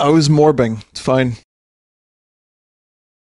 I was morbing. It's fine.